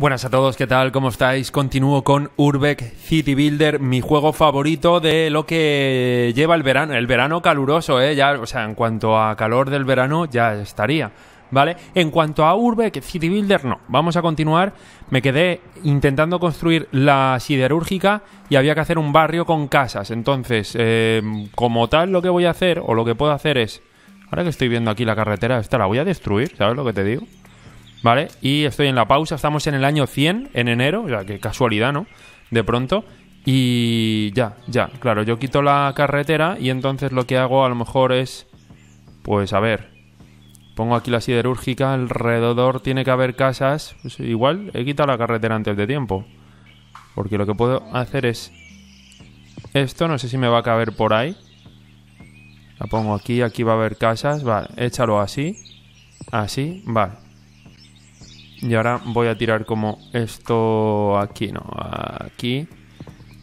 Buenas a todos, ¿qué tal? ¿Cómo estáis? Continúo con Urbex City Builder, mi juego favorito de lo que lleva el verano, el verano caluroso, ¿eh? Ya, o sea, en cuanto a calor del verano ya estaría, ¿vale? En cuanto a Urbex City Builder, no. Vamos a continuar. Me quedé intentando construir la siderúrgica y había que hacer un barrio con casas. Entonces, eh, como tal, lo que voy a hacer, o lo que puedo hacer es... Ahora que estoy viendo aquí la carretera, esta la voy a destruir, ¿sabes lo que te digo? ¿Vale? Y estoy en la pausa, estamos en el año 100, en enero, o sea, qué casualidad, ¿no? De pronto. Y ya, ya, claro, yo quito la carretera y entonces lo que hago a lo mejor es, pues a ver, pongo aquí la siderúrgica, alrededor tiene que haber casas, pues igual he quitado la carretera antes de tiempo. Porque lo que puedo hacer es esto, no sé si me va a caber por ahí. La pongo aquí, aquí va a haber casas, vale, échalo así, así, vale. Y ahora voy a tirar como esto aquí, no, aquí.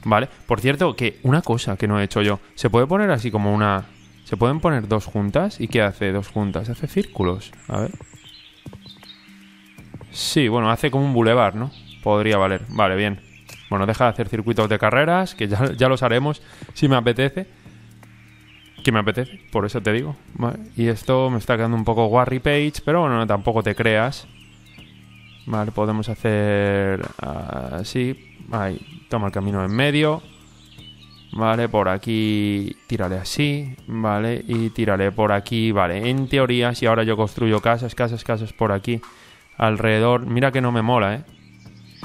Vale. Por cierto, que una cosa que no he hecho yo. Se puede poner así como una... Se pueden poner dos juntas. ¿Y qué hace dos juntas? Hace círculos. A ver. Sí, bueno, hace como un bulevar, ¿no? Podría valer. Vale, bien. Bueno, deja de hacer circuitos de carreras, que ya, ya los haremos si me apetece. Que me apetece, por eso te digo. Vale. Y esto me está quedando un poco Warry Page, pero bueno, tampoco te creas. Vale, podemos hacer así. Ahí, toma el camino en medio. Vale, por aquí tírale así. Vale, y tírale por aquí. Vale, en teoría, si ahora yo construyo casas, casas, casas por aquí alrededor. Mira que no me mola, ¿eh?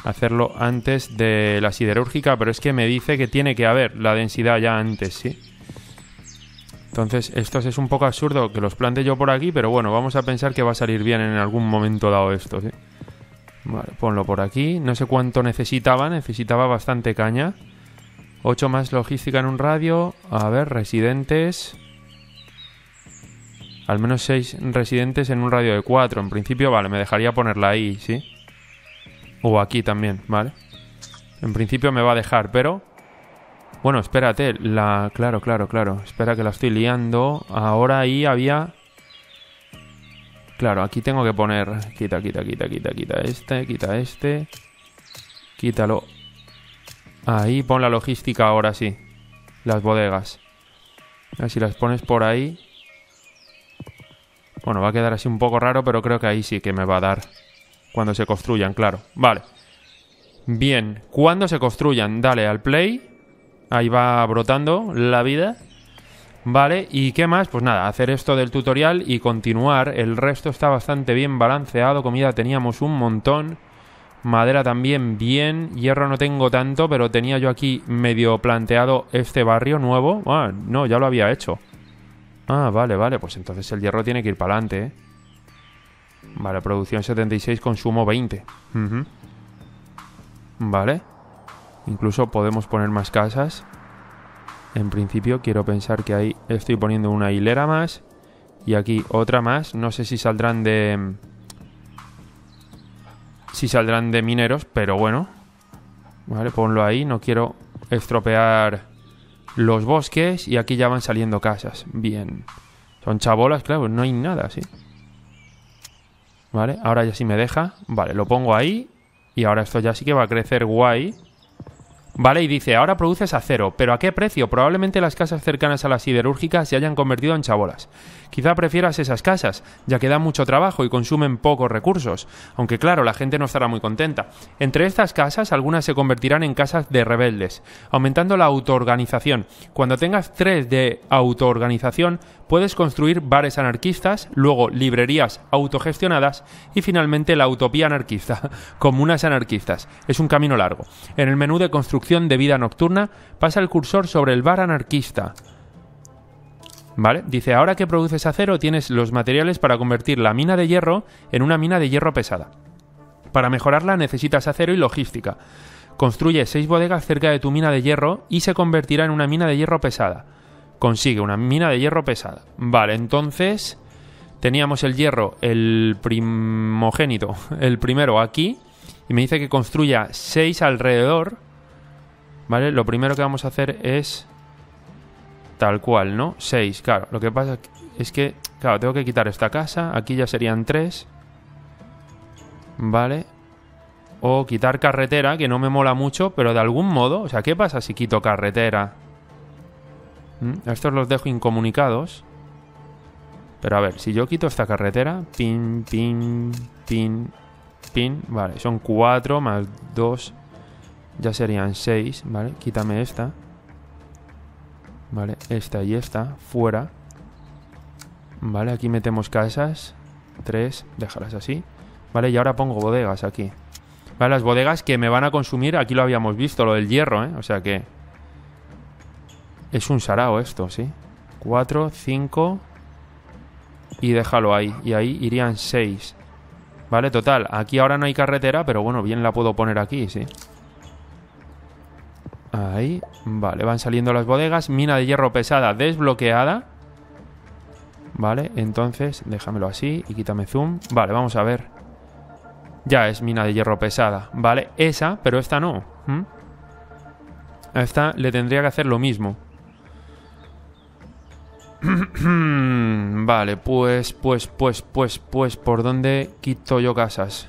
Hacerlo antes de la siderúrgica, pero es que me dice que tiene que haber la densidad ya antes, ¿sí? Entonces, esto es un poco absurdo que los plante yo por aquí, pero bueno, vamos a pensar que va a salir bien en algún momento dado esto, ¿sí? Vale, ponlo por aquí. No sé cuánto necesitaba, necesitaba bastante caña. 8 más logística en un radio. A ver, residentes. Al menos 6 residentes en un radio de 4. En principio, vale, me dejaría ponerla ahí, ¿sí? O aquí también, ¿vale? En principio me va a dejar, pero... Bueno, espérate, la... Claro, claro, claro. Espera que la estoy liando. Ahora ahí había... Claro, aquí tengo que poner... Quita, quita, quita, quita, quita este, quita este. Quítalo. Ahí, pon la logística ahora sí. Las bodegas. A ver si las pones por ahí. Bueno, va a quedar así un poco raro, pero creo que ahí sí que me va a dar. Cuando se construyan, claro. Vale. Bien, cuando se construyan, dale al play. Ahí va brotando la vida. Vale, ¿y qué más? Pues nada, hacer esto del tutorial y continuar. El resto está bastante bien balanceado. Comida teníamos un montón. Madera también bien. Hierro no tengo tanto, pero tenía yo aquí medio planteado este barrio nuevo. Ah, no, ya lo había hecho. Ah, vale, vale. Pues entonces el hierro tiene que ir para adelante, ¿eh? Vale, producción 76, consumo 20. Vale. Incluso podemos poner más casas. En principio quiero pensar que ahí estoy poniendo una hilera más y aquí otra más. No sé si saldrán de... Si saldrán de mineros, pero bueno. Vale, ponlo ahí. No quiero estropear los bosques y aquí ya van saliendo casas. Bien. Son chabolas, claro, no hay nada, sí. Vale, ahora ya sí me deja. Vale, lo pongo ahí. Y ahora esto ya sí que va a crecer guay. Vale, y dice, ahora produces acero, pero ¿a qué precio? Probablemente las casas cercanas a la siderúrgica se hayan convertido en chabolas. Quizá prefieras esas casas, ya que dan mucho trabajo y consumen pocos recursos, aunque claro, la gente no estará muy contenta. Entre estas casas, algunas se convertirán en casas de rebeldes, aumentando la autoorganización. Cuando tengas tres de autoorganización, puedes construir bares anarquistas, luego librerías autogestionadas y finalmente la utopía anarquista, comunas anarquistas. Es un camino largo. En el menú de construcción de vida nocturna, pasa el cursor sobre el bar anarquista. ¿Vale? Dice, ahora que produces acero tienes los materiales para convertir la mina de hierro en una mina de hierro pesada. Para mejorarla necesitas acero y logística. Construye seis bodegas cerca de tu mina de hierro y se convertirá en una mina de hierro pesada. Consigue una mina de hierro pesada. Vale, entonces teníamos el hierro, el primogénito, el primero aquí, y me dice que construya seis alrededor. Vale, lo primero que vamos a hacer es tal cual, ¿no? 6, claro. Lo que pasa es que, claro, tengo que quitar esta casa. Aquí ya serían 3. Vale. O quitar carretera, que no me mola mucho, pero de algún modo... O sea, ¿qué pasa si quito carretera? ¿Mm? Estos los dejo incomunicados. Pero a ver, si yo quito esta carretera... Pin, pin, pin, pin... Vale, son 4 más 2... Ya serían 6, ¿vale? Quítame esta. Vale, esta y esta. Fuera. Vale, aquí metemos casas. 3, déjalas así. Vale, y ahora pongo bodegas aquí. Vale, las bodegas que me van a consumir, aquí lo habíamos visto, lo del hierro, ¿eh? O sea que... Es un sarao esto, ¿sí? 4, 5... Y déjalo ahí. Y ahí irían 6. Vale, total. Aquí ahora no hay carretera, pero bueno, bien la puedo poner aquí, sí. Ahí. Vale, van saliendo las bodegas. Mina de hierro pesada desbloqueada. Vale, entonces déjamelo así y quítame zoom. Vale, vamos a ver. Ya es mina de hierro pesada. Vale, esa, pero esta no. A esta le tendría que hacer lo mismo. vale, pues, pues, pues, pues, pues, ¿por dónde quito yo casas?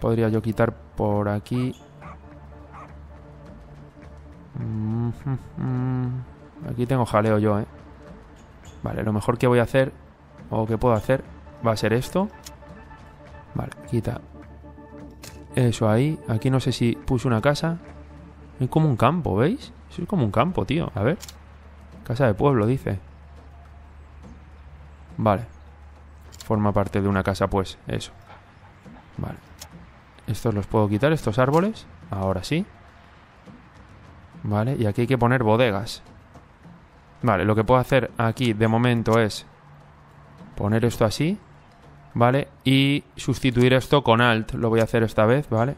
Podría yo quitar por aquí. Aquí tengo jaleo yo, ¿eh? Vale, lo mejor que voy a hacer, o que puedo hacer, va a ser esto. Vale, quita eso ahí. Aquí no sé si puse una casa. Es como un campo, ¿veis? es como un campo, tío. A ver. Casa de pueblo, dice. Vale. Forma parte de una casa, pues. Eso. Vale. Estos los puedo quitar, estos árboles. Ahora sí. Vale, y aquí hay que poner bodegas. Vale, lo que puedo hacer aquí de momento es poner esto así. ¿vale? Y sustituir esto con alt, lo voy a hacer esta vez, ¿vale?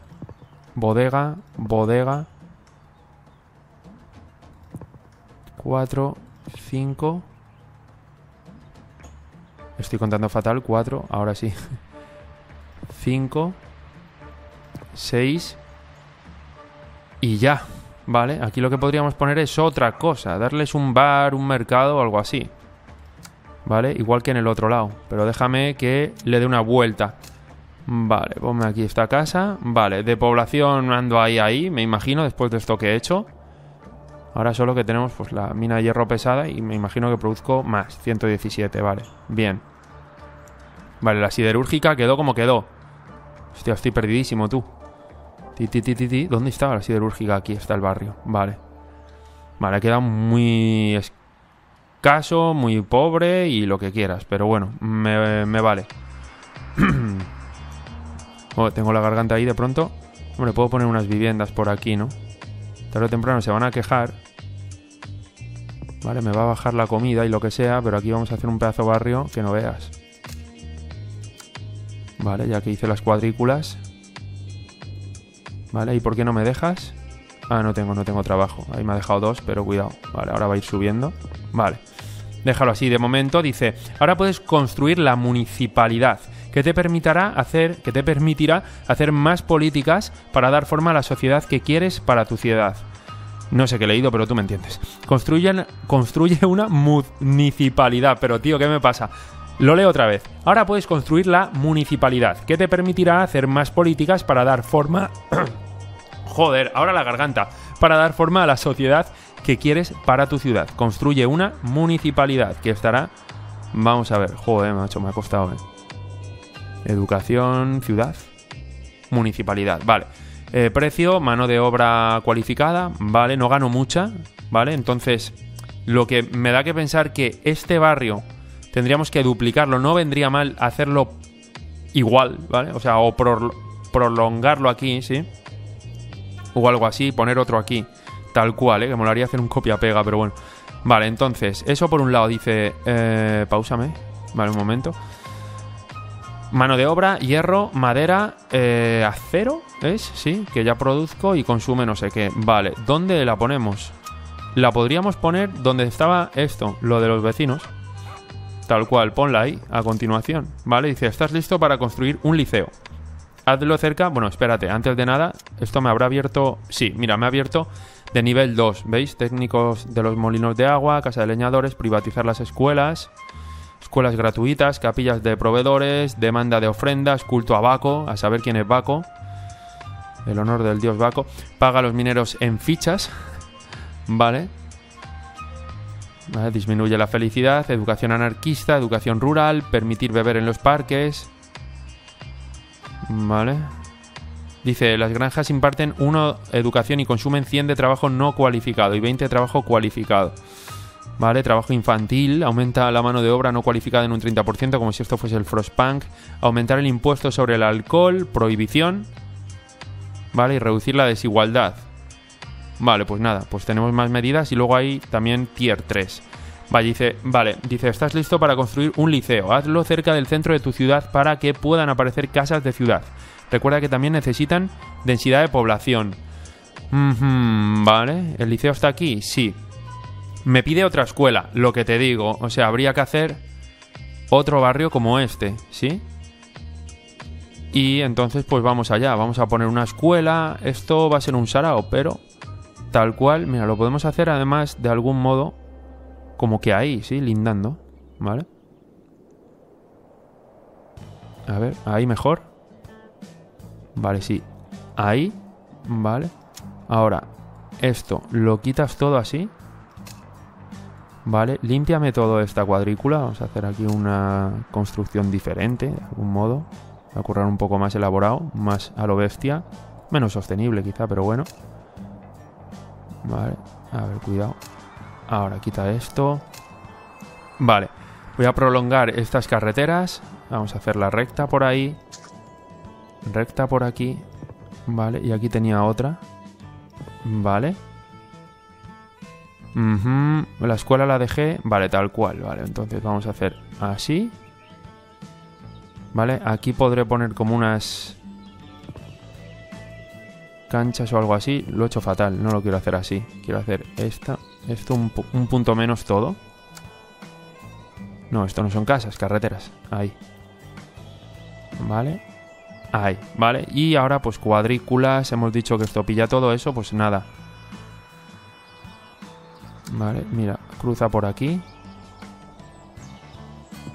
Bodega, bodega. 4, 5. Estoy contando fatal, 4, ahora sí. 5, 6. Y ya, ¿vale? Aquí lo que podríamos poner es otra cosa, darles un bar, un mercado o algo así. ¿vale? Igual que en el otro lado. Pero déjame que le dé una vuelta. Vale, ponme aquí esta casa. Vale, de población ando ahí, ahí, me imagino, después de esto que he hecho. Ahora solo que tenemos pues la mina de hierro pesada y me imagino que produzco más, 117, vale, bien. Vale, la siderúrgica quedó como quedó. Hostia, estoy perdidísimo, tú. Ti, ti, ti, ti, ¿Dónde estaba la siderúrgica? Aquí está el barrio, vale. Vale, ha quedado muy caso, muy pobre y lo que quieras. Pero bueno, me, vale. oh, tengo la garganta ahí de pronto. Hombre, puedo poner unas viviendas por aquí, ¿no? Tarde o temprano se van a quejar. Vale, me va a bajar la comida y lo que sea, pero aquí vamos a hacer un pedazo barrio que no veas. Vale, ya que hice las cuadrículas. Vale, ¿y por qué no me dejas? Ah, no tengo, no tengo trabajo. Ahí me ha dejado dos, pero cuidado. Vale, ahora va a ir subiendo. Vale déjalo así de momento, dice, ahora puedes construir la municipalidad que te permitirá hacer, que te permitirá hacer más políticas para dar forma a la sociedad que quieres para tu ciudad. No sé qué he leído, pero tú me entiendes. Construyen, construye una municipalidad. Pero tío, ¿qué me pasa? Lo leo otra vez. Ahora puedes construir la municipalidad, que te permitirá hacer más políticas para dar forma... Joder, ahora la garganta. Para dar forma a la sociedad que quieres para tu ciudad. Construye una municipalidad que estará... Vamos a ver, joder, macho, me ha costado. ¿eh? Educación, ciudad, municipalidad, vale. Eh, precio, mano de obra cualificada, vale, no gano mucha, vale. Entonces, lo que me da que pensar que este barrio tendríamos que duplicarlo, no vendría mal hacerlo igual, ¿vale? O sea, o prolongarlo aquí, ¿sí? O algo así, poner otro aquí tal cual, ¿eh? que molaría hacer un copia-pega, pero bueno. Vale, entonces, eso por un lado dice... Eh, pausame. Vale, un momento. Mano de obra, hierro, madera, eh, acero, ¿es? Sí, que ya produzco y consume no sé qué. Vale, ¿dónde la ponemos? La podríamos poner donde estaba esto, lo de los vecinos. Tal cual, ponla ahí, a continuación. Vale, dice, estás listo para construir un liceo. Hazlo cerca, bueno, espérate, antes de nada, esto me habrá abierto... Sí, mira, me ha abierto de nivel 2. ¿Veis? Técnicos de los molinos de agua, casa de leñadores, privatizar las escuelas, escuelas gratuitas, capillas de proveedores, demanda de ofrendas, culto a Baco, a saber quién es Baco. El honor del dios Baco. Paga a los mineros en fichas. Vale. Vale, Disminuye la felicidad. Educación anarquista. Educación rural. Permitir beber en los parques. Vale. Dice, las granjas imparten 1 educación y consumen 100 de trabajo no cualificado y 20 de trabajo cualificado. ¿Vale? Trabajo infantil, aumenta la mano de obra no cualificada en un 30%, como si esto fuese el Frostpunk. Aumentar el impuesto sobre el alcohol, prohibición. ¿Vale? Y reducir la desigualdad. Vale, pues nada, pues tenemos más medidas y luego hay también tier 3. Vale, dice, vale, dice, estás listo para construir un liceo. Hazlo cerca del centro de tu ciudad para que puedan aparecer casas de ciudad. Recuerda que también necesitan densidad de población. Vale, ¿el liceo está aquí? Sí. Me pide otra escuela, lo que te digo. O sea, habría que hacer otro barrio como este, ¿sí? Y entonces pues vamos allá, vamos a poner una escuela. Esto va a ser un sarao, pero tal cual, mira, lo podemos hacer además de algún modo como que ahí, ¿sí? Lindando, ¿vale? A ver, ahí mejor. Vale, sí. Ahí, vale. Ahora, esto, lo quitas todo así. Vale, límpiame toda esta cuadrícula. Vamos a hacer aquí una construcción diferente, de algún modo. Va a currar un poco más elaborado, más a lo bestia. Menos sostenible quizá, pero bueno. Vale, a ver, cuidado. Ahora quita esto. Vale, voy a prolongar estas carreteras. Vamos a hacer la recta por ahí. Recta por aquí. Vale, y aquí tenía otra. Vale. La escuela la dejé. Vale, tal cual. Vale, entonces vamos a hacer así. Vale, aquí podré poner como unas canchas o algo así. Lo he hecho fatal, no lo quiero hacer así. Quiero hacer esta, esto un, un punto menos todo. No, esto no son casas, carreteras. Ahí. Vale. Ahí, vale. Y ahora pues cuadrículas. Hemos dicho que esto pilla todo eso, pues nada. Vale, mira, cruza por aquí.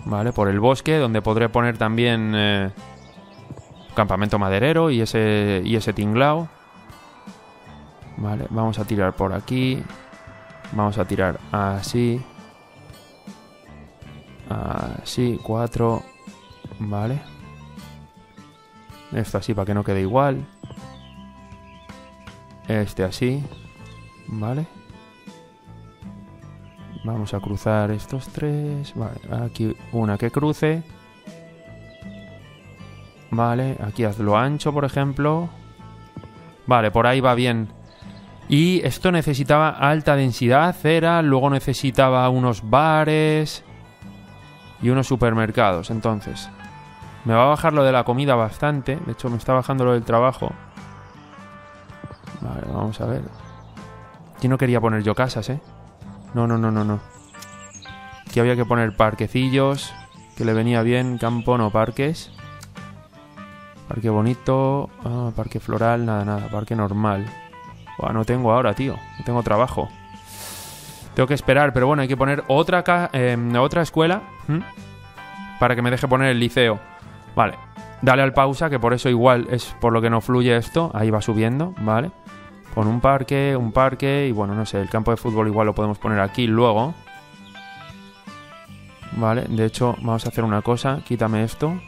Vale, por el bosque, donde podré poner también eh, campamento maderero y ese, y ese tinglao. Vale, vamos a tirar por aquí. Vamos a tirar así. Así, cuatro. Vale. Esto así para que no quede igual. Este así. Vale. Vamos a cruzar estos tres. Vale, aquí una que cruce. Vale, aquí hazlo ancho, por ejemplo. Vale, por ahí va bien. Y esto necesitaba alta densidad, cera. Luego necesitaba unos bares y unos supermercados. Entonces, me va a bajar lo de la comida bastante. De hecho, me está bajando lo del trabajo. Vale, vamos a ver. Aquí no quería poner yo casas, ¿eh? No, no, no, no, no. Aquí había que poner parquecillos. Que le venía bien. Campo, no parques. Parque bonito. Ah, parque floral, nada, nada. Parque normal. Buah, no tengo ahora, tío. No tengo trabajo. Tengo que esperar, pero bueno, hay que poner otra, eh, otra escuela. Para que me deje poner el liceo. Vale. Dale al pausa, que por eso igual es por lo que no fluye esto. Ahí va subiendo, ¿vale? Pon un parque, un parque y bueno, no sé, el campo de fútbol igual lo podemos poner aquí luego. Vale, de hecho vamos a hacer una cosa, quítame esto.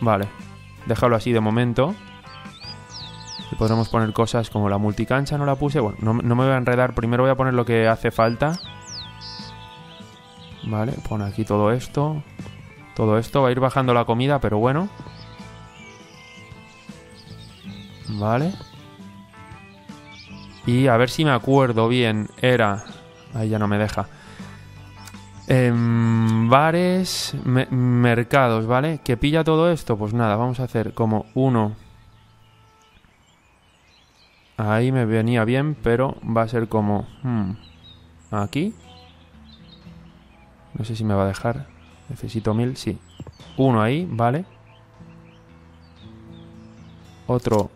Vale, déjalo así de momento. Y podremos poner cosas como la multicancha, no la puse. Bueno, no, no me voy a enredar, primero voy a poner lo que hace falta. Vale, pon aquí todo esto. Todo esto va a ir bajando la comida, pero bueno. Vale. Y a ver si me acuerdo bien. Era. Ahí ya no me deja. Em, bares, me- mercados, ¿vale? ¿Que pilla todo esto? Pues nada, vamos a hacer como uno. Ahí me venía bien, pero va a ser como... hmm, aquí. No sé si me va a dejar. Necesito mil, sí. Uno ahí, ¿vale? Otro...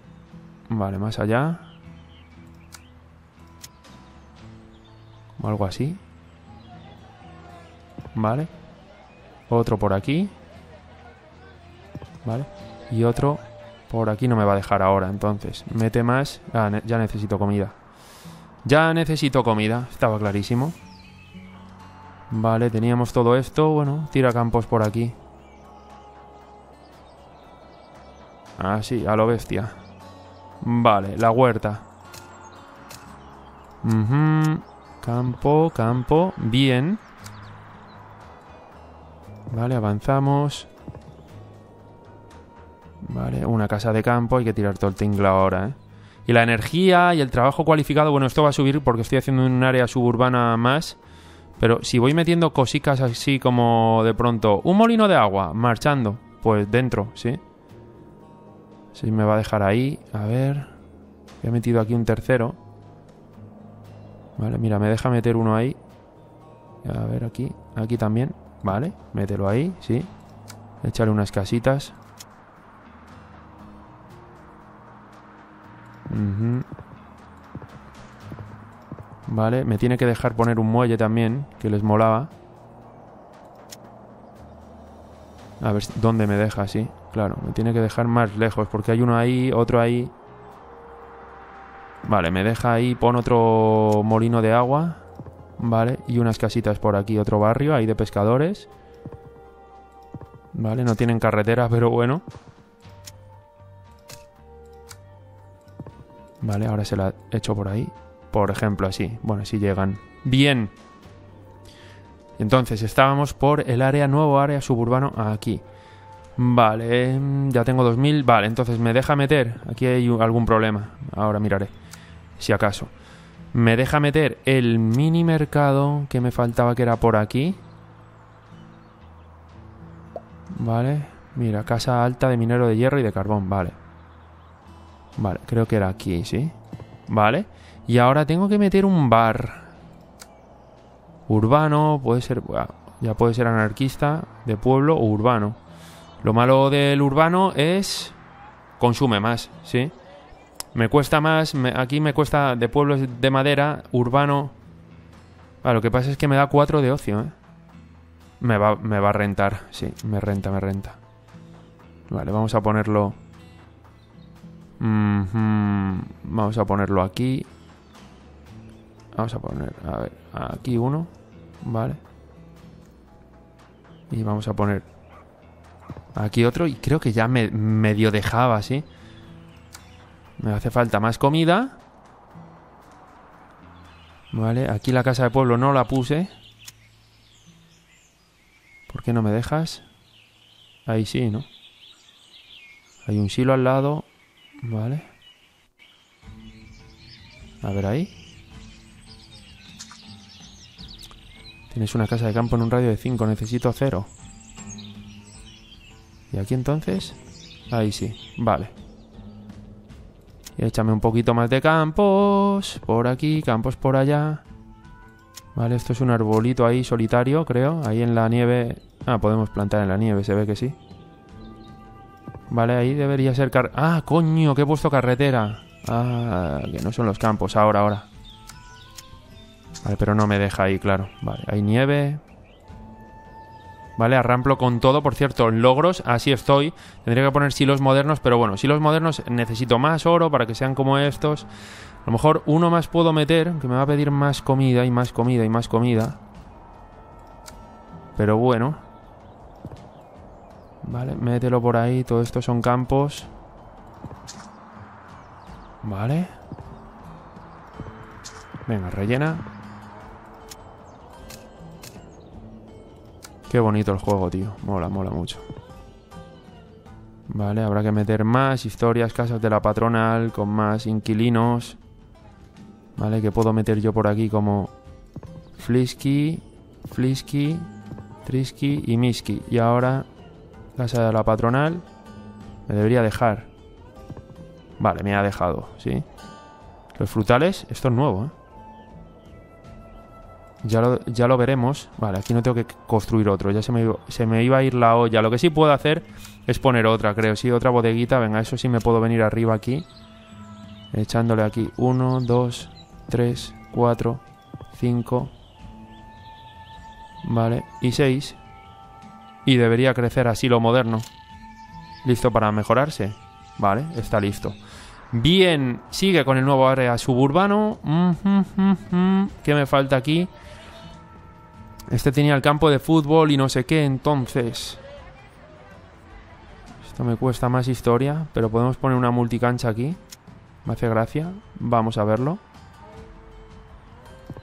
Vale, más allá. O algo así. Vale. Otro por aquí. Vale. Y otro Por aquí no me va a dejar ahora, entonces. Mete más. Ah, ya necesito comida. Ya necesito comida. Estaba clarísimo. Vale, teníamos todo esto. Bueno, tira campos por aquí. Así, a lo bestia. Vale, la huerta. Campo, campo. Bien. Vale, avanzamos. Vale, una casa de campo. Hay que tirar todo el tinglado ahora, ¿eh? Y la energía y el trabajo cualificado, bueno, esto va a subir porque estoy haciendo un área suburbana más. Pero si voy metiendo cositas así como de pronto, un molino de agua, marchando, pues dentro, ¿sí? Sí, me va a dejar ahí. A ver. He metido aquí un tercero. Vale, mira, me deja meter uno ahí. A ver, aquí. Aquí también. Vale, mételo ahí, sí. Échale unas casitas. Vale, me tiene que dejar poner un muelle también, que les molaba. A ver dónde me deja, sí. Claro, me tiene que dejar más lejos, porque hay uno ahí, otro ahí. Vale, me deja ahí, pon otro molino de agua. Vale, y unas casitas por aquí, otro barrio ahí de pescadores. Vale, no tienen carretera, pero bueno. Vale, ahora se la echo por ahí. Por ejemplo, así. Bueno, así llegan. Bien. Entonces, estábamos por el área, nuevo área suburbano aquí. Vale, mm, ya tengo 2000. Vale, entonces me deja meter. Aquí hay algún problema. Ahora miraré. Si acaso. Me deja meter el mini mercado que me faltaba que era por aquí. Vale. Mira, casa alta de minero de hierro y de carbón. Vale. Vale, creo que era aquí, ¿sí? Vale. Y ahora tengo que meter un bar. Urbano, puede ser... Ya puede ser anarquista, de pueblo o urbano. Lo malo del urbano es... Consume más, ¿sí? Me cuesta más... aquí me cuesta de pueblos de madera, urbano... Ah, lo que pasa es que me da 4 de ocio, ¿eh? Me va, me va a rentar, sí, me renta, me renta. Vale, vamos a ponerlo... Vamos a ponerlo aquí. Vamos a poner, a ver, aquí uno, vale. Y vamos a poner aquí otro y creo que ya me medio dejaba, ¿sí? Me hace falta más comida. Vale, aquí la casa de pueblo no la puse. ¿Por qué no me dejas? Ahí sí, ¿no? Hay un silo al lado. Vale. A ver ahí. Tienes una casa de campo en un radio de 5. Necesito cero. ¿Y aquí entonces? Ahí sí. Vale. Y échame un poquito más de campos. Por aquí, campos por allá. Vale, esto es un arbolito ahí solitario, creo. Ahí en la nieve. Ah, podemos plantar en la nieve, se ve que sí. Vale, ahí debería ser car... Ah, coño, que he puesto carretera. Ah, que no son los campos. Ahora, ahora. Vale, pero no me deja ahí, claro. Vale, hay nieve. Vale, arramplo con todo. Por cierto, logros, así estoy. Tendría que poner silos modernos, pero bueno, silos modernos necesito más oro para que sean como estos. A lo mejor uno más puedo meter, que me va a pedir más comida y más comida y más comida. Pero bueno. Vale, mételo por ahí. Todo esto son campos. Vale. Venga, rellena. Qué bonito el juego, tío. Mola, mola mucho. Vale, habrá que meter más historias, casas de la patronal, con más inquilinos. Vale, que puedo meter yo por aquí como Flisky, Flisky, Trisky y Misky. Y ahora, casa de la patronal. Me debería dejar. Vale, me ha dejado, ¿sí? Los frutales, esto es nuevo, ¿eh? Ya lo, ya lo veremos. Vale, aquí no tengo que construir otro. Ya se me, se me iba a ir la olla. Lo que sí puedo hacer es poner otra, creo. Sí, otra bodeguita. Venga, eso sí me puedo venir arriba aquí. Echándole aquí. Uno, dos, tres, cuatro, cinco. Vale, y seis. Y debería crecer así lo moderno. Listo para mejorarse. Vale, está listo. Bien, sigue con el nuevo área suburbano. Mm, mm, mm, ¿Qué me falta aquí? Este tenía el campo de fútbol y no sé qué, entonces... Esto me cuesta más historia, pero podemos poner una multicancha aquí. Me hace gracia. Vamos a verlo.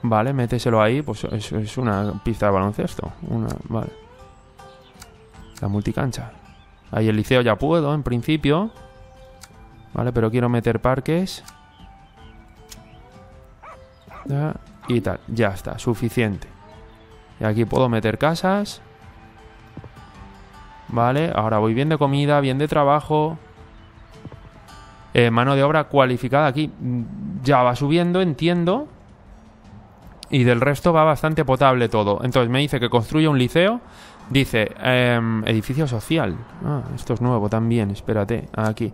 Vale, méteselo ahí. Pues es, es una pista de baloncesto. Una, vale. La multicancha. Ahí el liceo ya puedo, en principio. Vale, pero quiero meter parques. y tal. Ya está, suficiente. Y aquí puedo meter casas. Vale, ahora voy bien de comida, bien de trabajo. Eh, mano de obra cualificada aquí. Ya va subiendo, entiendo. Y del resto va bastante potable todo. Entonces me dice que construye un liceo. Dice, em, edificio social. Ah, esto es nuevo también, espérate. Aquí.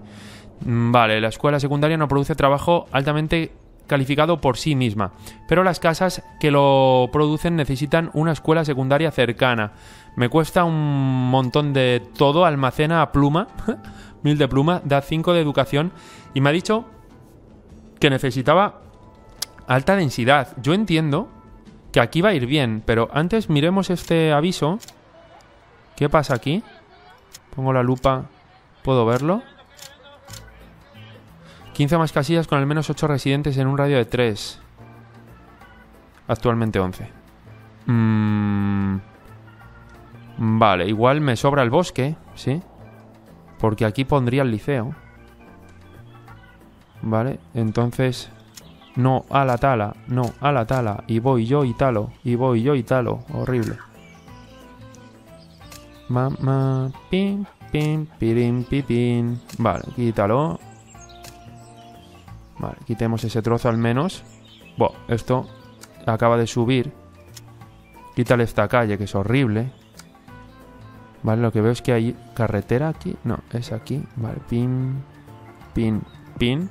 Mm, vale, la escuela secundaria no produce trabajo altamente calificado por sí misma, pero las casas que lo producen necesitan una escuela secundaria cercana. Me cuesta un montón de todo, almacena a pluma, mil de pluma, da 5 de educación y me ha dicho que necesitaba alta densidad. Yo entiendo que aquí va a ir bien, pero antes miremos este aviso. ¿Qué pasa aquí? Pongo la lupa, ¿puedo verlo? 15 más casillas con al menos 8 residentes en un radio de 3. Actualmente 11. Mm, vale, igual me sobra el bosque, ¿sí? Porque aquí pondría el liceo. Vale, entonces... No a la tala, no a la tala. Y voy yo y talo, y voy yo y talo. Horrible. Mamá, pim, pim, pirim, pipín. Vale, quítalo. Vale, quitemos ese trozo al menos. Bueno, esto acaba de subir. Quítale esta calle, que es horrible. Vale, lo que veo es que hay carretera aquí. No, es aquí. Vale, pin, pin, pin.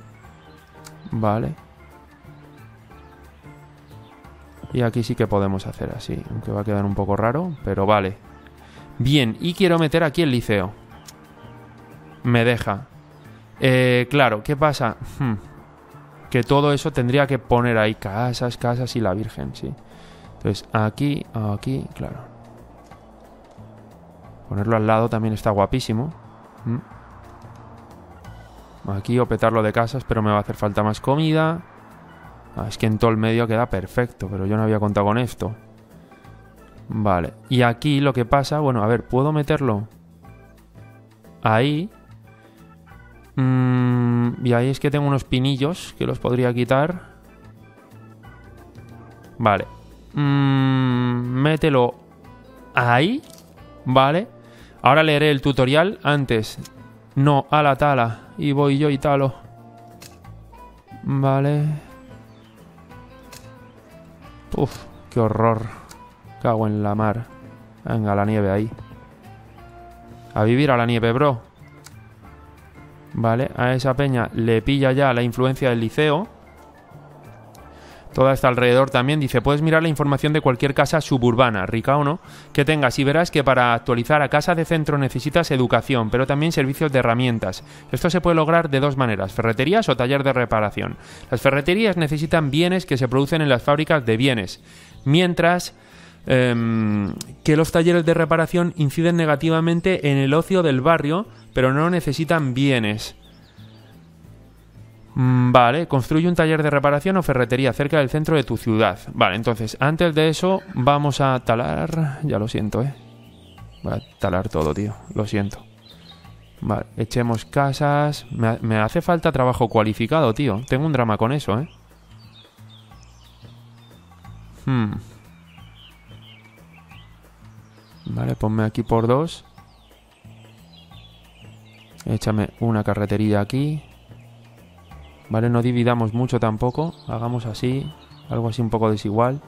Vale. Y aquí sí que podemos hacer así, aunque va a quedar un poco raro, pero vale. Bien, y quiero meter aquí el liceo. Me deja. Eh, claro, ¿qué pasa? Hmm que todo eso tendría que poner ahí casas, casas y la Virgen, sí. Entonces, aquí, aquí, claro. Ponerlo al lado también está guapísimo. Aquí o petarlo de casas, pero me va a hacer falta más comida. Ah, es que en todo el medio queda perfecto, pero yo no había contado con esto. Vale, y aquí lo que pasa, bueno, a ver, ¿puedo meterlo? Ahí, Mm, y ahí es que tengo unos pinillos que los podría quitar. Vale. Mm, mételo ahí. Vale. Ahora leeré el tutorial. Antes, no a la tala. Y voy yo y talo. Vale. Uf, qué horror. Cago en la mar. Venga, la nieve ahí. A vivir a la nieve, bro. ¿Vale? A esa peña le pilla ya la influencia del liceo. Toda esta alrededor también dice, puedes mirar la información de cualquier casa suburbana, rica o no, que tengas y verás que para actualizar a casa de centro necesitas educación, pero también servicios de herramientas. Esto se puede lograr de dos maneras, ferreterías o taller de reparación. Las ferreterías necesitan bienes que se producen en las fábricas de bienes, mientras em, que los talleres de reparación inciden negativamente en el ocio del barrio, pero no necesitan bienes. Mm, vale, construye un taller de reparación o ferretería cerca del centro de tu ciudad. Vale, entonces, antes de eso, vamos a talar. Ya lo siento, eh. Voy a talar todo, tío. Lo siento. Vale, echemos casas. Me, me hace falta trabajo cualificado, tío. Tengo un drama con eso, eh. Hmm. Vale, ponme aquí por dos. Échame una carretería aquí. Vale, no dividamos mucho tampoco. Hagamos así. Algo así un poco desigual.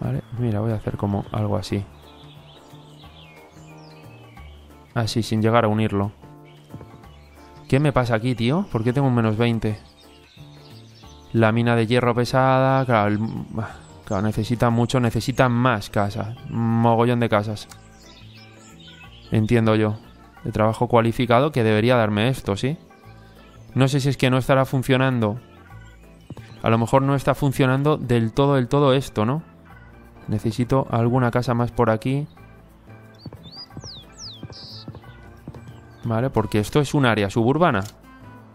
Vale, mira, voy a hacer como algo así. Así, sin llegar a unirlo. ¿Qué me pasa aquí, tío? ¿Por qué tengo un menos 20? La mina de hierro pesada. Claro, claro necesita mucho, necesita más casas. mogollón de casas. Entiendo yo. de trabajo cualificado que debería darme esto, ¿sí? No sé si es que no estará funcionando. A lo mejor no está funcionando del todo, del todo esto, ¿no? Necesito alguna casa más por aquí. Vale, porque esto es un área suburbana.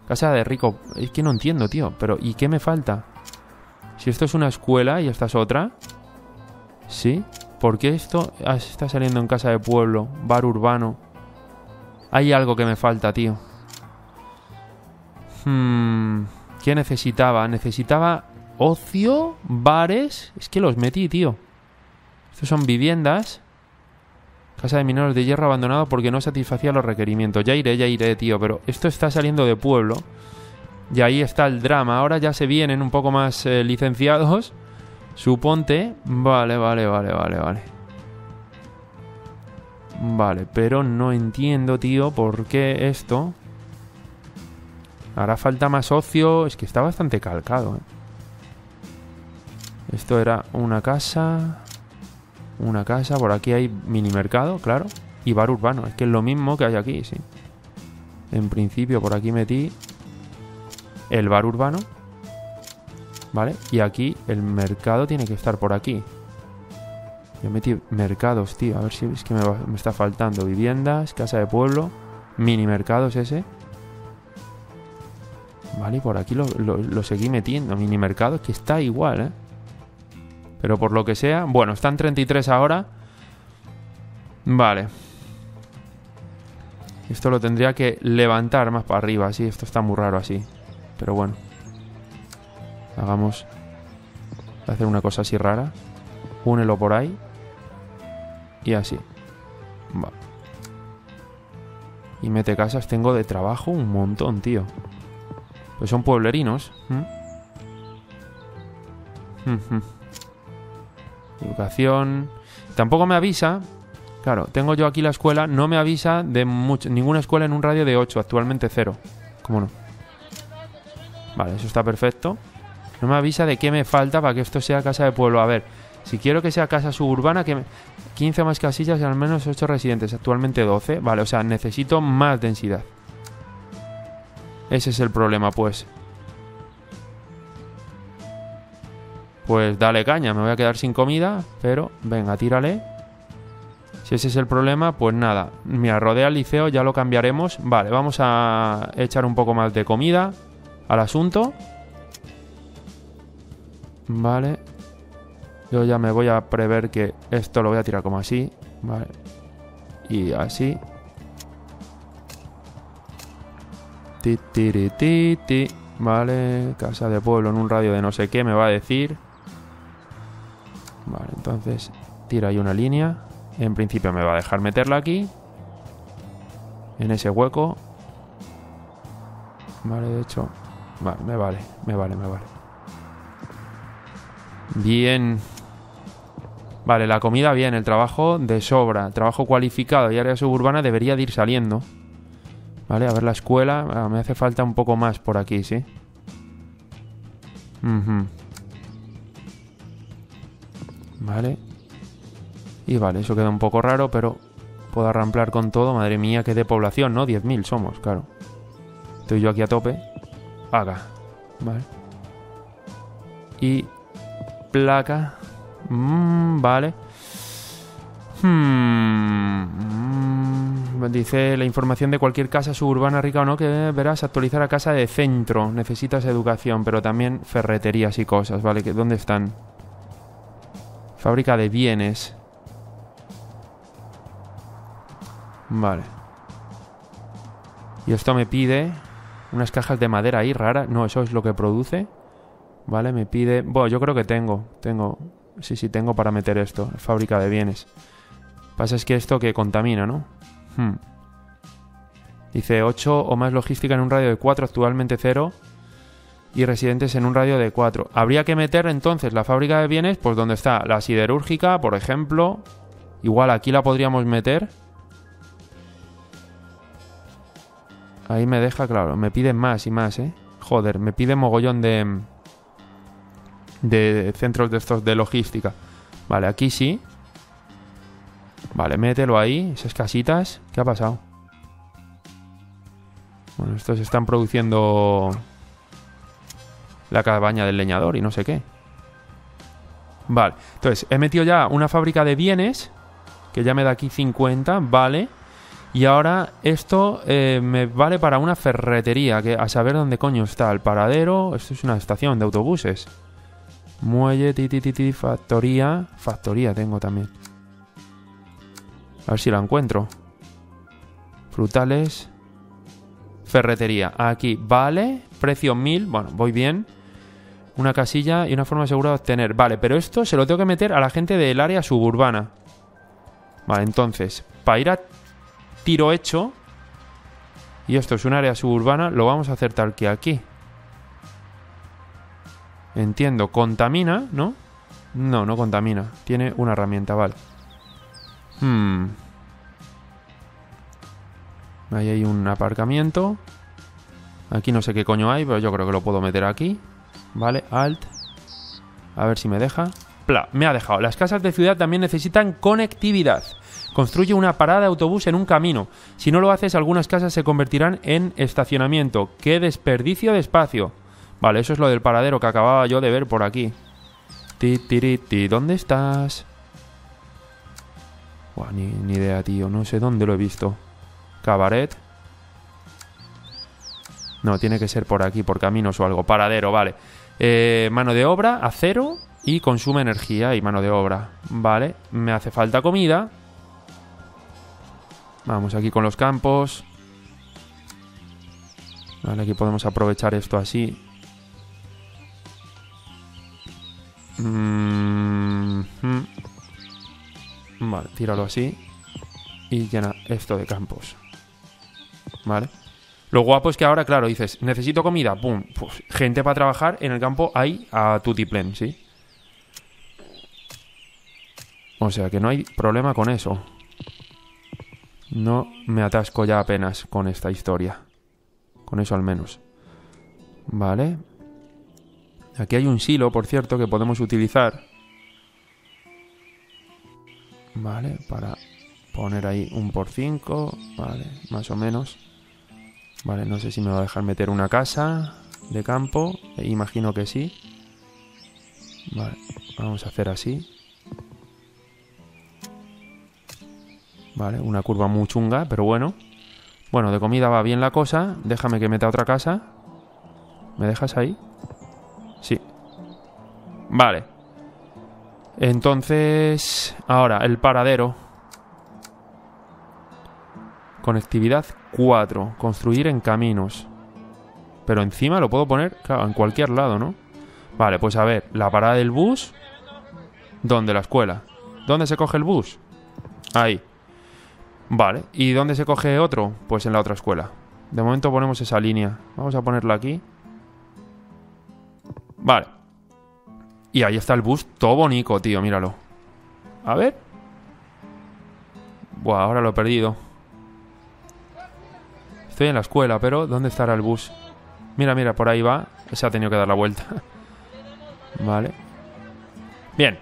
Casa de rico. Es que no entiendo, tío. Pero, ¿y qué me falta? Si esto es una escuela y esta es otra. ¿Sí? ¿Por qué esto está saliendo en casa de pueblo? Bar urbano. Hay algo que me falta, tío. Hmm, ¿Qué necesitaba? Necesitaba ocio, bares. Es que los metí, tío. Estos son viviendas. Casa de mineros de hierro abandonado porque no satisfacía los requerimientos. Ya iré, ya iré, tío. Pero esto está saliendo de pueblo. Y ahí está el drama. Ahora ya se vienen un poco más eh, licenciados. Suponte. Vale, vale, vale, vale, vale. Vale, pero no entiendo, tío, por qué esto. Hará falta más ocio. Es que está bastante calcado, ¿eh? Esto era una casa. Una casa. Por aquí hay mini mercado, claro. Y bar urbano. Es que es lo mismo que hay aquí, sí. En principio, por aquí metí el bar urbano. ¿Vale? Y aquí el mercado tiene que estar por aquí. Yo metí mercados, tío. A ver si es que me, está faltando. Viviendas, casa de pueblo, mini mercados ese. Vale, por aquí lo, seguí metiendo. Mini mercados, que está igual, ¿eh? Pero por lo que sea... Bueno, están 33 ahora. Vale. Esto lo tendría que levantar más para arriba, sí. Esto está muy raro así. Pero bueno. Hagamos... Hacer una cosa así rara. Únelo por ahí. Y así. Va. Y mete casas. Tengo de trabajo un montón, tío. Pues son pueblerinos. Educación. Tampoco me avisa. Claro, tengo yo aquí la escuela. No me avisa de ninguna escuela en un radio de 8. Actualmente cero. ¿Cómo no? Vale, eso está perfecto. No me avisa de qué me falta para que esto sea casa de pueblo. A ver, si quiero que sea casa suburbana, que 15 más casillas y al menos 8 residentes. Actualmente 12. Vale, o sea, necesito más densidad. Ese es el problema, pues. Pues dale caña, me voy a quedar sin comida, pero venga, tírale. Si ese es el problema, pues nada. Mira, rodea el liceo, ya lo cambiaremos. Vale, vamos a echar un poco más de comida al asunto. Vale. Yo ya me voy a prever que esto lo voy a tirar como así. Vale. Y así. Ti, ti, ti, ti. Vale. Casa de pueblo en un radio de no sé qué me va a decir. Vale, entonces tira ahí una línea. En principio me va a dejar meterla aquí. En ese hueco. Vale, de hecho Me vale, me vale, me vale. Bien. Vale, la comida bien, el trabajo de sobra, trabajo cualificado y área suburbana debería de ir saliendo. Vale, a ver la escuela, ah, me hace falta un poco más por aquí, ¿sí? Vale. Y vale, eso queda un poco raro, pero puedo arramplar con todo. Madre mía, qué de población, ¿no? 10.000 somos, claro. Estoy yo aquí a tope haga. Vale. Y placa. Mm, vale. Hmm. Dice la información de cualquier casa suburbana rica o no que verás actualizar a casa de centro. Necesitas educación, pero también ferreterías y cosas, ¿vale? ¿Dónde están? Fábrica de bienes. Vale. Y esto me pide unas cajas de madera ahí raras. No, eso es lo que produce. Vale, me pide... Bueno, yo creo que tengo. Tengo... Sí, sí, tengo para meter esto. Fábrica de bienes. Pasa es que esto que contamina, ¿no? Hmm. Dice 8 o más logística en un radio de 4, actualmente 0. Y residentes en un radio de 4. Habría que meter entonces la fábrica de bienes, pues donde está la siderúrgica, por ejemplo. Igual aquí la podríamos meter. Ahí me deja, claro, me pide más y más, ¿eh? Joder, me pide mogollón de... De centros de estos de logística. Vale, aquí sí. Vale, mételo ahí, esas casitas. ¿Qué ha pasado? Bueno, estos están produciendo la cabaña del leñador y no sé qué. Vale, entonces he metido ya una fábrica de bienes, que ya me da aquí 50, vale. Y ahora esto eh, me vale para una ferretería, que a saber dónde coño está el paradero. Esto es una estación de autobuses. Muelle, ti, factoría. Factoría tengo también. A ver si la encuentro. Frutales. Ferretería. Aquí, vale. Precio 1000. Bueno, voy bien. Una casilla y una forma segura de obtener. Vale, pero esto se lo tengo que meter a la gente del área suburbana. Vale, entonces, para ir a tiro hecho, y esto es un área suburbana, lo vamos a hacer tal que aquí. Entiendo, contamina, ¿no? No, no contamina. Tiene una herramienta, vale. Hmm. Ahí hay un aparcamiento. Aquí no sé qué coño hay, pero yo creo que lo puedo meter aquí. Vale, alt. A ver si me deja. Pla, me ha dejado. Las casas de ciudad también necesitan conectividad. Construye una parada de autobús en un camino. Si no lo haces, algunas casas se convertirán en estacionamiento. ¡Qué desperdicio de espacio! Vale, eso es lo del paradero que acababa yo de ver por aquí. Ti, ¿dónde estás? Buah, ni, ni idea, tío. No sé dónde lo he visto. Cabaret. No, tiene que ser por aquí, por caminos o algo. Paradero, vale. Eh, mano de obra, acero y consume energía y mano de obra. Vale, me hace falta comida. Vamos aquí con los campos. Vale, aquí podemos aprovechar esto así. Mm. Vale, tíralo así. Y llena esto de campos. Vale. Lo guapo es que ahora, claro, dices, necesito comida, pum, pues, gente para trabajar en el campo hay a tutiplén, ¿sí? O sea que no hay problema con eso. No me atasco ya apenas con esta historia. Con eso al menos. Vale. Aquí hay un silo, por cierto, que podemos utilizar. Vale, para poner ahí un por 5. Vale, más o menos. Vale, no sé si me va a dejar meter una casa de campo. Imagino que sí. Vale, vamos a hacer así. Vale, una curva muy chunga, pero bueno. Bueno, de comida va bien la cosa. Déjame que meta otra casa. ¿Me dejas ahí? Sí. Vale. Entonces, ahora, el paradero. Conectividad 4. Construir en caminos. Pero encima lo puedo poner, claro, en cualquier lado, ¿no? Vale, pues a ver, la parada del bus. ¿Dónde? La escuela. ¿Dónde se coge el bus? Ahí. Vale, ¿y dónde se coge otro? Pues en la otra escuela. De momento ponemos esa línea. Vamos a ponerla aquí. Vale. Y ahí está el bus, todo bonito, tío, míralo. A ver. Buah, ahora lo he perdido. Estoy en la escuela, pero ¿dónde estará el bus? Mira, mira, por ahí va. Se ha tenido que dar la vuelta. vale. Bien.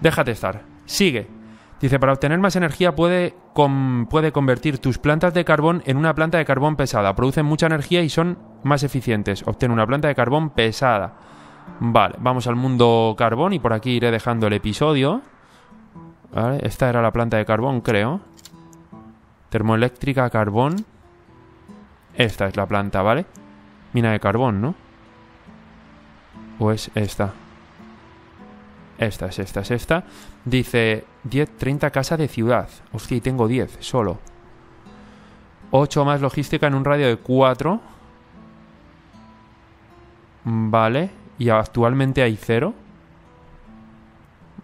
Déjate estar. Sigue. Dice, para obtener más energía puede, puede convertir tus plantas de carbón en una planta de carbón pesada. Producen mucha energía y son más eficientes. Obtén una planta de carbón pesada. Vale, vamos al mundo carbón y por aquí iré dejando el episodio. Vale, esta era la planta de carbón, creo. Termoeléctrica carbón. Esta es la planta, ¿vale? Mina de carbón, ¿no? ¿O es esta? Esta es esta, es esta. Dice 10, 30 casa de ciudad. Hostia, y tengo 10 solo. 8 más logística en un radio de 4. Vale. Y actualmente hay 0.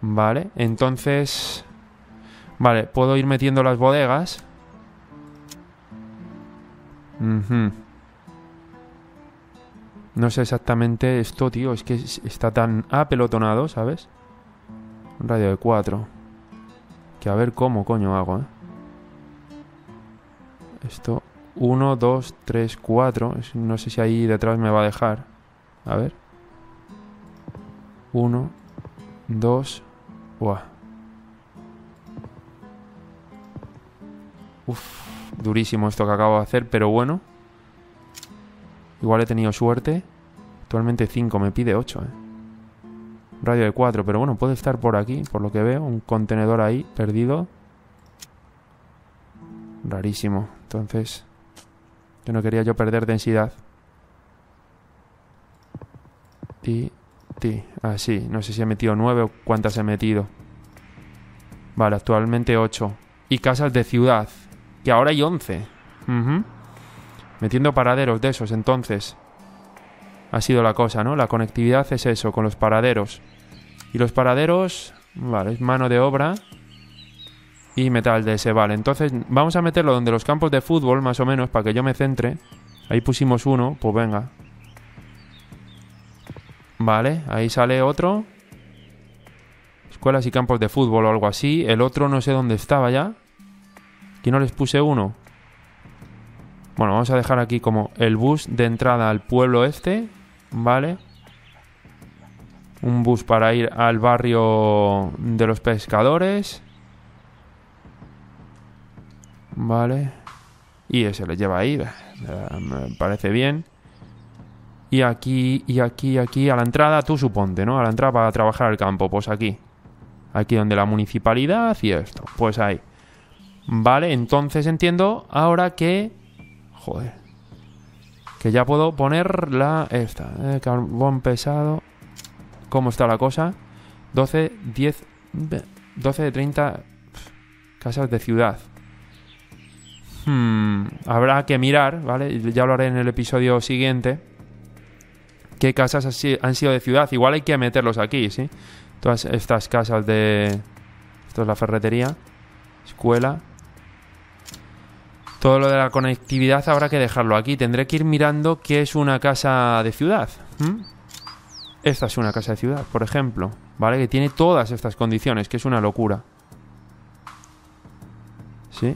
Vale. Entonces... Vale, puedo ir metiendo las bodegas. No sé exactamente esto, tío. Es que está tan apelotonado, ¿sabes? Un radio de 4. Que a ver cómo coño hago, ¿eh? Esto, 1, 2, 3, 4. No sé si ahí detrás me va a dejar. A ver. 1, 2. Uah. Uf, durísimo esto que acabo de hacer, pero bueno. Igual he tenido suerte. Actualmente 5, me pide 8, ¿eh? Radio de 4, pero bueno, puede estar por aquí, por lo que veo. Un contenedor ahí, perdido. Rarísimo. Entonces, yo no quería yo perder densidad. Y... Ti. Así, no sé si he metido 9 o cuántas he metido. Vale, actualmente 8. Y casas de ciudad, que ahora hay 11. Metiendo paraderos de esos, entonces ha sido la cosa, ¿no? La conectividad es eso, con los paraderos. Y los paraderos, vale, es mano de obra y metal de ese, vale. Entonces vamos a meterlo donde los campos de fútbol, más o menos, para que yo me centre. Ahí pusimos uno, pues venga. Vale, ahí sale otro. Escuelas y campos de fútbol o algo así. El otro no sé dónde estaba ya. Aquí no les puse uno. Bueno, vamos a dejar aquí como el bus de entrada al pueblo este. ¿vale? Un bus para ir al barrio de los pescadores. Vale. Y ese le lleva ahí. Me parece bien. Y aquí, y aquí, aquí, a la entrada, tú suponte, ¿no? A la entrada para trabajar al campo, pues aquí. Aquí donde la municipalidad y esto. Pues ahí. Vale, entonces entiendo ahora que... Joder, que ya puedo poner la... Esta, eh, carbón pesado. ¿Cómo está la cosa? 12, 10, 12 de 30 casas de ciudad. Hmm, habrá que mirar, ¿vale? Ya lo haré en el episodio siguiente. ¿Qué casas han sido de ciudad? Igual hay que meterlos aquí, ¿sí? Todas estas casas de... Esto es la ferretería. Escuela. Todo lo de la conectividad habrá que dejarlo aquí. Tendré que ir mirando qué es una casa de ciudad. Esta es una casa de ciudad, por ejemplo. ¿Vale? Que tiene todas estas condiciones, que es una locura. ¿Sí?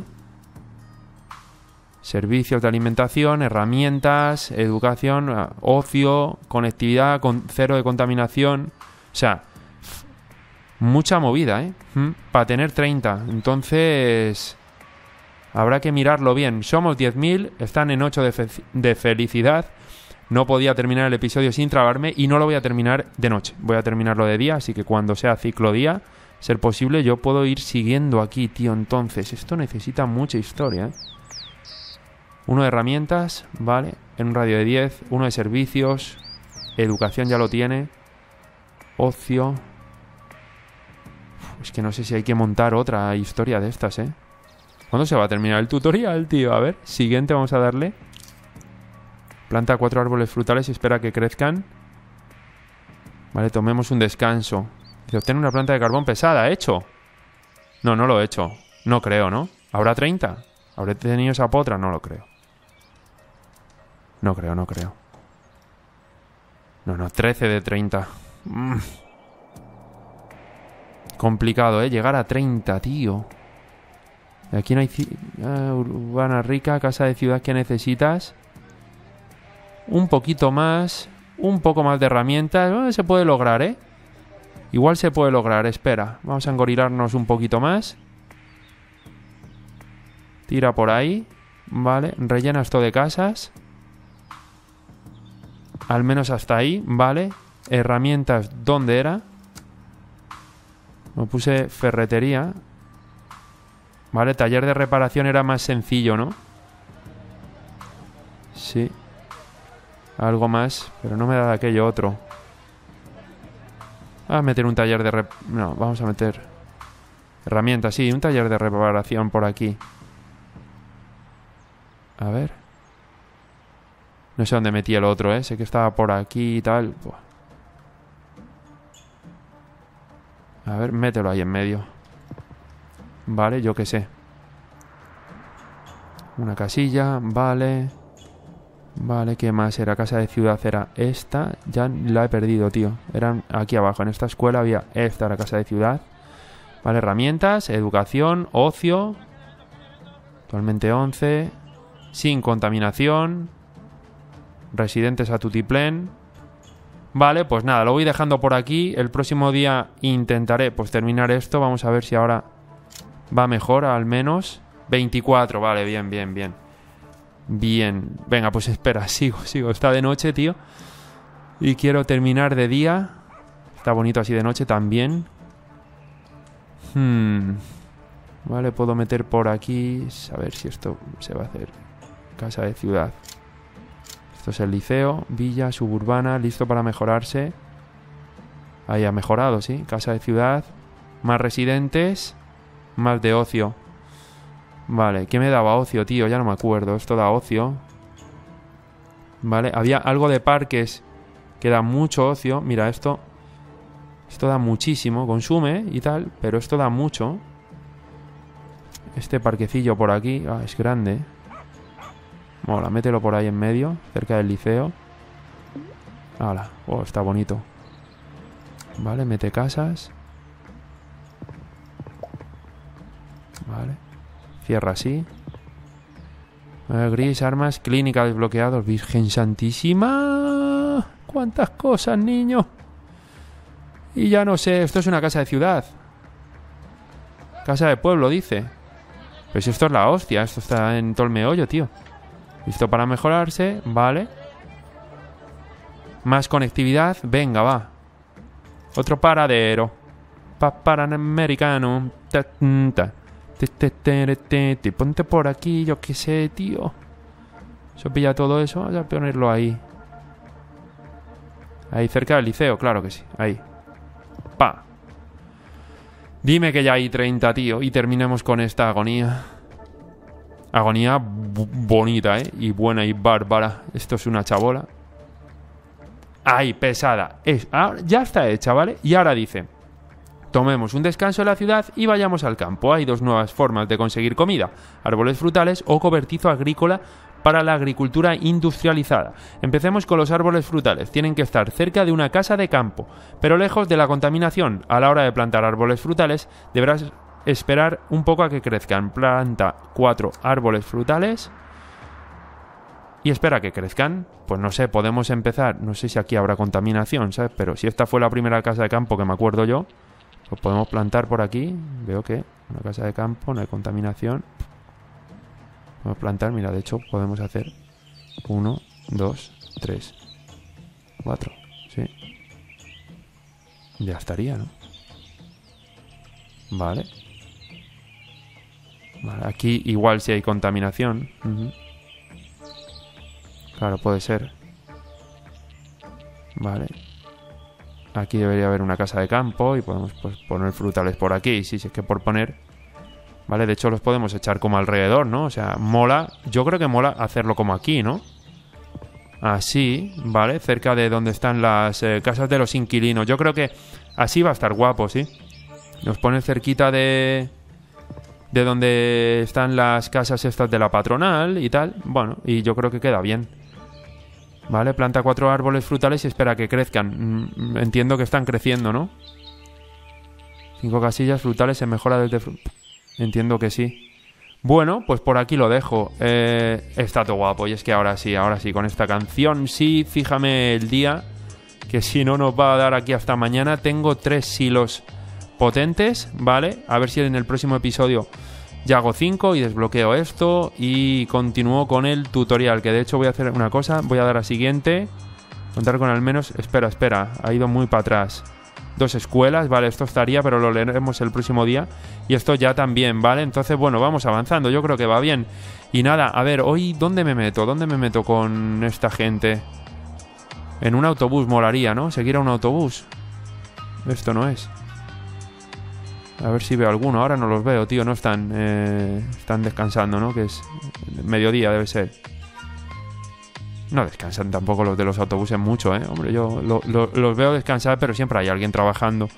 Servicios de alimentación, herramientas, educación, ah, ocio, conectividad, con cero de contaminación. O sea, mucha movida, ¿eh? Para tener 30. Entonces, Habrá que mirarlo bien. Somos 10.000, están en 8 de, felicidad. No podía terminar el episodio sin trabarme y no lo voy a terminar de noche. Voy a terminarlo de día, así que cuando sea ciclo día, ser posible, yo puedo ir siguiendo aquí, tío. Entonces, esto necesita mucha historia. ¿eh? Uno de herramientas, ¿vale? En un radio de 10. Uno de servicios. Educación ya lo tiene. Ocio. es que no sé si hay que montar otra historia de estas, ¿eh? ¿Cuándo se va a terminar el tutorial, tío? A ver, siguiente vamos a darle. Planta cuatro árboles frutales y espera que crezcan. Vale, tomemos un descanso. Dice, obtener una planta de carbón pesada. ¿Hecho? No, no lo he hecho. No creo, ¿no? ¿Habrá 30? ¿Habré tenido esa potra? No lo creo. No creo, no creo. No, no, 13 de 30. Mm. Complicado, ¿eh? Llegar a 30, tío. Aquí no hay ah, urbana rica, casa de ciudad que necesitas. Un poquito más, un poco más de herramientas. Se puede lograr, ¿eh? Igual se puede lograr, espera. Vamos a engorilarnos un poquito más. Tira por ahí. Vale, rellena esto de casas. Al menos hasta ahí, vale. Herramientas, ¿dónde era? Me puse ferretería. Vale, taller de reparación era más sencillo, ¿no? Sí. Algo más, pero no me da aquello otro. Vamos a meter un taller de... Rep no, vamos a meter... Herramientas, sí, un taller de reparación por aquí. A ver. No sé dónde metí el otro, ¿eh? Sé que estaba por aquí y tal. A ver, mételo ahí en medio. Vale, yo qué sé. Una casilla, vale. Vale, ¿qué más era? Casa de ciudad era esta. Ya la he perdido, tío. Eran aquí abajo. En esta escuela había esta, la casa de ciudad. Vale, herramientas, educación, ocio. Actualmente 11. Sin contaminación. Residentes a Tutiplén. Vale, pues nada, lo voy dejando por aquí. El próximo día intentaré pues terminar esto. Vamos a ver si ahora va mejor al menos. 24, vale, bien, bien, bien. Bien. Venga, pues espera, sigo, sigo. Está de noche, tío. Y quiero terminar de día. Está bonito así de noche también. Hmm. Vale, puedo meter por aquí. A ver si esto se va a hacer. Casa de ciudad. Esto es el liceo. Villa suburbana, listo para mejorarse. Ahí ha mejorado, sí. Casa de ciudad. Más residentes. Más de ocio. Vale, ¿qué me daba ocio, tío? Ya no me acuerdo. Esto da ocio. Vale, había algo de parques que da mucho ocio. Mira, esto. Esto da muchísimo. Consume y tal, pero esto da mucho. Este parquecillo por aquí. Ah, es grande. Mola, mételo por ahí en medio, cerca del liceo. Hala, oh, está bonito. Vale, mete casas. Vale. Cierra así. gris, armas, clínica desbloqueados. Virgen Santísima. ¿Cuántas cosas, niño? Y ya no sé, esto es una casa de ciudad. Casa de pueblo, dice. Si esto es la hostia, esto está en todo el meollo, tío. Listo para mejorarse, vale. Más conectividad, venga, va. Otro paradero. Pa ta. Ponte por aquí, yo qué sé, tío. Se pilla todo eso, vamos a ponerlo ahí. Ahí cerca del liceo, claro que sí. Ahí. Pa. Dime que ya hay 30, tío, y terminemos con esta agonía. Agonía bonita, ¿eh? Y buena y bárbara. Esto es una chabola. Ay, pesada. Es, ahora, ya está hecha, ¿vale? Y ahora dice... Tomemos un descanso en la ciudad y vayamos al campo. Hay dos nuevas formas de conseguir comida, árboles frutales o cobertizo agrícola para la agricultura industrializada. Empecemos con los árboles frutales. Tienen que estar cerca de una casa de campo, pero lejos de la contaminación. A la hora de plantar árboles frutales deberás esperar un poco a que crezcan. Planta cuatro árboles frutales y espera que crezcan. Pues no sé, podemos empezar. No sé si aquí habrá contaminación, ¿sabes? Pero si esta fue la primera casa de campo que me acuerdo yo, pues podemos plantar por aquí. Veo que una casa de campo, no hay contaminación. Podemos plantar, mira, de hecho podemos hacer uno, dos, tres, cuatro. Sí. Ya estaría, ¿no? Vale. Vale, aquí igual si hay contaminación. Claro, puede ser. Vale. Aquí debería haber una casa de campo y podemos pues, poner frutales por aquí, si es que por poner. Vale, de hecho los podemos echar como alrededor, ¿no? O sea, mola. Yo creo que mola hacerlo como aquí, ¿no? Así, ¿vale? Cerca de donde están las eh, casas de los inquilinos. Yo creo que así va a estar guapo, ¿sí? Nos pone cerquita de... De donde están las casas estas de la patronal y tal. Bueno, y yo creo que queda bien. Vale, planta cuatro árboles frutales y espera que crezcan. Mm, entiendo que están creciendo, ¿no? Cinco casillas frutales se mejora desde... Entiendo que sí. Bueno, pues por aquí lo dejo. Eh, está todo guapo. Y es que ahora sí, ahora sí, con esta canción sí, fíjame el día. Que si no nos va a dar aquí hasta mañana. Tengo tres silos potentes, ¿vale? A ver si en el próximo episodio ya hago 5 y desbloqueo esto y continúo con el tutorial, que de hecho voy a hacer una cosa, voy a dar a siguiente, contar con al menos, espera, espera, ha ido muy para atrás. Dos escuelas, vale, esto estaría, pero lo leeremos el próximo día. Y esto ya también, ¿vale? Entonces, bueno, vamos avanzando, yo creo que va bien. Y nada, a ver, hoy, ¿dónde me meto? ¿Dónde me meto con esta gente? En un autobús molaría, ¿no? Seguir a un autobús. Esto no es. A ver si veo alguno. Ahora no los veo, tío. No están, eh, están descansando, ¿no? Que es mediodía, debe ser. No descansan tampoco los de los autobuses mucho, ¿eh? Hombre, yo los veo descansar, pero siempre hay alguien trabajando.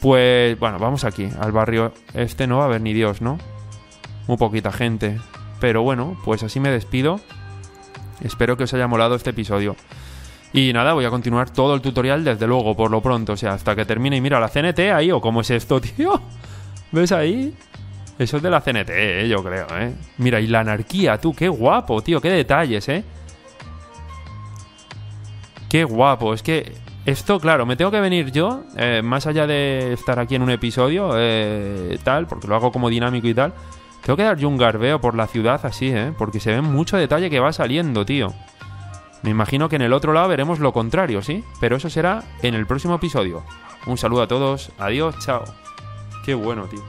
Pues, bueno, vamos aquí, al barrio este. No va a haber ni Dios, ¿no? Muy poquita gente. Pero bueno, pues así me despido. Espero que os haya molado este episodio. Y nada, voy a continuar todo el tutorial desde luego, por lo pronto, o sea, hasta que termine. Y mira, la CNT ahí, o cómo es esto, tío. ¿Ves ahí? Eso es de la CNT, eh, yo creo, ¿eh? Mira, y la anarquía, tú, qué guapo, tío, qué detalles, ¿eh? Qué guapo, es que esto, claro, me tengo que venir yo, eh, más allá de estar aquí en un episodio, eh, tal, porque lo hago como dinámico y tal, Tengo que dar yo un garbeo por la ciudad así, ¿eh? Porque se ve mucho detalle que va saliendo, tío. Me imagino que en el otro lado veremos lo contrario, ¿sí? Pero eso será en el próximo episodio. Un saludo a todos, adiós, chao. Qué bueno, tío.